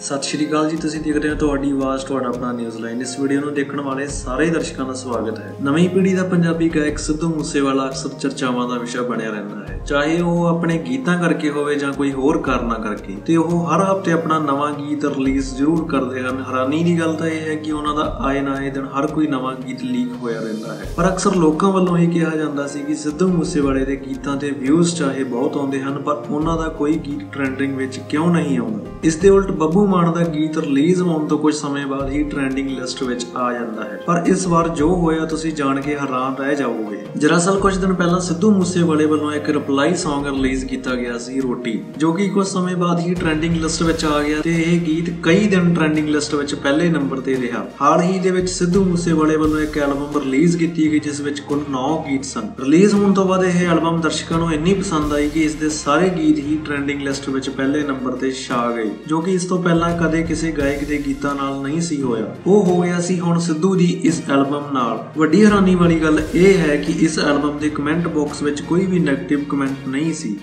ਸਤਿ ਸ਼੍ਰੀ ਅਕਾਲ ਜੀ, ਤੁਸੀਂ ਦੇਖ ਰਹੇ ਹੋ ਤੁਹਾਡੀ ਆਵਾਜ਼, ਤੁਹਾਡਾ ਆਪਣਾ ਨਿਊਜ਼ ਲਾਈਨ ਇਸ ਵੀਡੀਓ ਨੂੰ ਦੇਖਣ ਵਾਲੇ ਸਾਰੇ ਦਰਸ਼ਕਾਂ ਦਾ ਸਵਾਗਤ ਹੈ। ਨਵੀਂ ਪੀੜ੍ਹੀ ਦਾ ਪੰਜਾਬੀ ਗਾਇਕ ਸਿੱਧੂ ਮੂਸੇਵਾਲਾ ਅਕਸਰ ਚਰਚਾਵਾਂ ਦਾ ਵਿਸ਼ਾ ਬਣਿਆ ਰਹਿੰਦਾ ਹੈ। ਚਾਹੇ ਉਹ ਆਪਣੇ ਗੀਤਾਂ ਕਰਕੇ ਹੋਵੇ ਜਾਂ ਕੋਈ ਹੋਰ ਕਾਰਨਾਂ ਕਰਕੇ, ਤੇ ਉਹ ਹਰ ਹਫ਼ਤੇ ਆਪਣਾ ਨਵਾਂ ਗੀਤ ਰਿਲੀਜ਼ ਜ਼ਰੂਰ ਕਰਦੇ ਹਨ। ਹੈਰਾਨੀ ਦੀ ਗੱਲ ਤਾਂ ਇਹ ਹੈ ਕਿ ਉਹਨਾਂ ਦਾ ਆਏ ਨਾ ਆਏ ਦਿਨ ਹਰ ਕੋਈ ਨਵਾਂ ਗੀਤ ਲੀਕ ਹੋਇਆ ਰਹਿੰਦਾ ਹੈ। ਪਰ ਅਕਸਰ ਲੋਕਾਂ ਵੱਲੋਂ ਇਹ ਕਿਹਾ ਜਾਂਦਾ ਸੀ ਕਿ ਸਿੱਧੂ ਮੂਸੇਵਾਲੇ ਦੇ ਗੀਤਾਂ ਤੇ ਵਿਊਜ਼ ਚਾਹੇ ਬਹੁਤ ਆਉਂਦੇ ਹਨ, ਪਰ ਉਹਨਾਂ ਦਾ ਕੋਈ ਗੀਤ ਟ੍ਰੈਂਡਿੰਗ ਵਿੱਚ ਕਿਉਂ ਨਹੀਂ ਆਉਂਦਾ? ਇਸ ਦੇ ਉਲਟ ਬੱਬੂ ਮਾਨ ਦਾ ਗੀਤ ਰਿਲੀਜ਼ ਹੋਣ ਤੋਂ ਕੁਝ ਸਮੇਂ ਬਾਅਦ ਹੀ ਟ੍ਰੈਂਡਿੰਗ ਲਿਸਟ ਵਿੱਚ ਆ ਜਾਂਦਾ ਹੈ। ਪਰ ਇਸ ਵਾਰ ਜੋ ਹੋਇਆ, ਤੁਸੀਂ ਜਾਣ ਕੇ ਹੈਰਾਨ ਰਹਿ ਜਾਓਗੇ ਦਰਅਸਲ ਕੁਝ ਦਿਨ ਪਹਿਲਾਂ ਸਿੱਧੂ ਮੂਸੇਵਾਲੇ ਵੱਲੋਂ ਇੱਕ ਰਿਪਲਾਈ Song ਰਿਲੀਜ਼ ਕੀਤਾ ਗਿਆ ਸੀ, ਰੋਟੀ, ਜੋ ਕਿ ਕੁਝ ਸਮੇਂ ਬਾਅਦ ਹੀ ਟ੍ਰੈਂਡਿੰਗ ਲਿਸਟ ਵਿੱਚ ਆ ਗਿਆ ਤੇ ਇਹ ਗੀਤ ਕਈ ਦਿਨ ਟ੍ਰੈਂਡਿੰਗ ਲਿਸਟ ਵਿੱਚ ਪਹਿਲੇ ਨੰਬਰ ਤੇ ਰਿਹਾ। ਹਾਲ ਹੀ ਦੇ ਵਿੱਚ ਸਿੱਧੂ ਮੂਸੇਵਾਲੇ ਵੱਲੋਂ ਇੱਕ ਐਲਬਮ ਰਿਲੀਜ਼ ਕੀਤੀ ਗਈ, ਜਿਸ ਵਿੱਚ ਕੁੱਲ 9 ਗੀਤ ਸਨ। ਰਿਲੀਜ਼ ਹੋਣ ਤੋਂ ਬਾਅਦ ਇਹ ਐਲਬਮ ਦਰਸ਼ਕਾਂ ਨੂੰ ਇੰਨੀ ਪਸੰਦ ਆਈ ਕਿ ਇਸ ਦੇ ਸਾਰੇ ਗੀਤ ਹੀ ਟ੍ਰੈਂਡਿੰਗ ਲਿਸਟ ਵਿੱਚ ਪਹਿਲੇ ਨੰਬਰ ਤੇ ਛਾ ਗਏ, ਜੋ ਕਿ ਇਸ ਤੋਂ ਪਹਿਲਾਂ ਪਹਿਲਾਂ ਕਦੇ ਕਿਸੇ ਗਾਇਕ ਦੇ ਗੀਤਾਂ ਨਾਲ ਨਹੀਂ ਸੀ ਹੋਇਆ। ਉਹ ਹੋ ਗਿਆ ਸੀ ਹੁਣ ਸਿੱਧੂ ਦੀ ਇਸ ਐਲਬਮ ਨਾਲ। ਵੱਡੀ ਹੈਰਾਨੀ ਵਾਲੀ ਗੱਲ ਇਹ ਹੈ ਕਿ ਇਸ ਐਲਬਮ ਦੇ ਕਮੈਂਟ ਬਾਕਸ ਵਿੱਚ ਕੋਈ ਵੀ 네ਗੇਟਿਵ ਕਮੈਂਟ ਨਹੀਂ ਸੀ।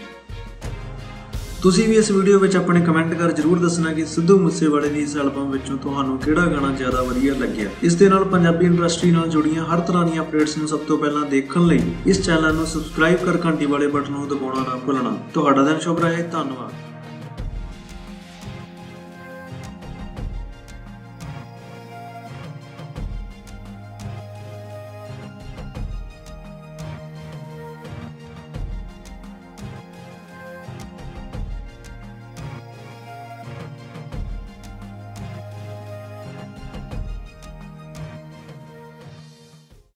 ਤੁਸੀਂ ਵੀ ਇਸ ਵੀਡੀਓ ਵਿੱਚ ਆਪਣੇ ਕਮੈਂਟ ਕਰ ਜਰੂਰ ਦੱਸਣਾ ਕਿ ਸਿੱਧੂ ਮੂਸੇਵਾਲੇ ਦੀ ਇਸ ਐਲਬਮ ਵਿੱਚੋਂ ਤੁਹਾਨੂੰ ਕਿਹੜਾ ਗਾਣਾ ਜ਼ਿਆਦਾ ਵਧੀਆ ਲੱਗਿਆ। ਇਸ ਦੇ ਨਾਲ ਪੰਜਾਬੀ ਇੰਡਸਟਰੀ ਨਾਲ ਜੁੜੀਆਂ ਹਰ ਤਰ੍ਹਾਂ ਦੀਆਂ ਅਪਡੇਟਸ ਨੂੰ ਸਭ ਤੋਂ ਪਹਿਲਾਂ ਦੇਖਣ ਲਈ ਇਸ ਚੈਨਲ ਨੂੰ ਸਬਸਕ੍ਰਾਈਬ ਕਰ ਘੰਟੀ ਵਾਲੇ ਬਟਨ ਨੂੰ ਦਬਾਉਣਾ ਨਾ ਭੁੱਲਣਾ। ਤੁਹਾਡਾ ਦਿਨ ਸ਼ੁਭ ਰਹੇ। ਧੰਨਵਾਦ।